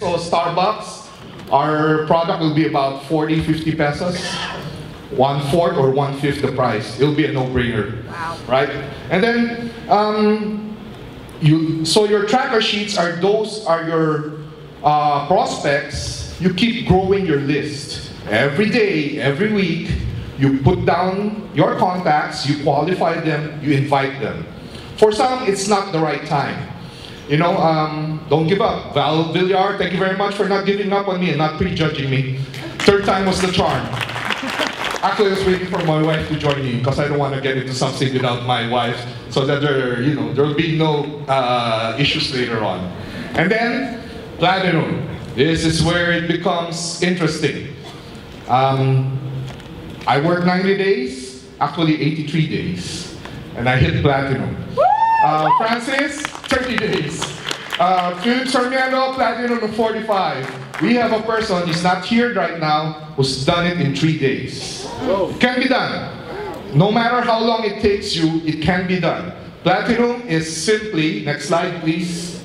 So Starbucks, our product will be about 40, 50 pesos. One fourth or one fifth the price. It'll be a no-brainer. Wow. Right? And then, um, you, so your tracker sheets are those are your uh, prospects. You keep growing your list. Every day, every week, you put down your contacts, you qualify them, you invite them. For some, it's not the right time. You know, um, don't give up. Val Villar, thank you very much for not giving up on me and not prejudging me. Third time was the charm. Actually, I was waiting for my wife to join me because I don't want to get into something without my wife, so that there, you know, there will be no uh, issues later on. And then platinum. This is where it becomes interesting. Um, I worked 90 days, actually 83 days, and I hit platinum. Uh, Francis, 30 days. Uh, Philip Sarmiento, platinum of 45. We have a person, he's not here right now, who's done it in three days. It can be done. No matter how long it takes you, it can be done. Platinum is simply, next slide please,